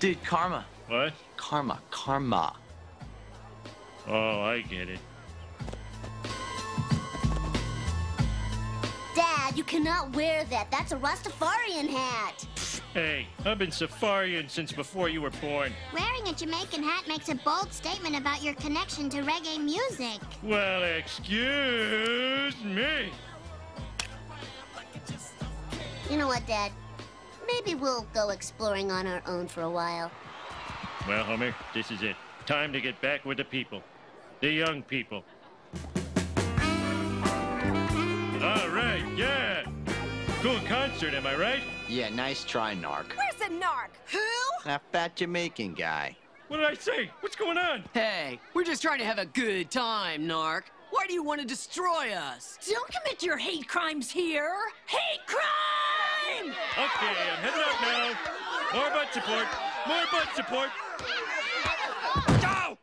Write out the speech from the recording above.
Dude, karma. What? Karma. Karma. Oh, I get it. Dad, you cannot wear that. That's a Rastafarian hat. Hey, I've been safarian since before you were born. Wearing a Jamaican hat makes a bold statement about your connection to reggae music. Well, excuse me. You know what, Dad? Maybe we'll go exploring on our own for a while. Well, Homer, this is it. Time to get back with the people. The young people. All right, yeah. Cool concert, am I right? Yeah, nice try, Narc. Where's the narc? Who? That fat Jamaican guy. What did I say? What's going on? Hey, we're just trying to have a good time, Narc. Why do you want to destroy us? Don't commit your hate crimes here. Hate crime! Okay, I'm heading out now. More butt support. More butt support.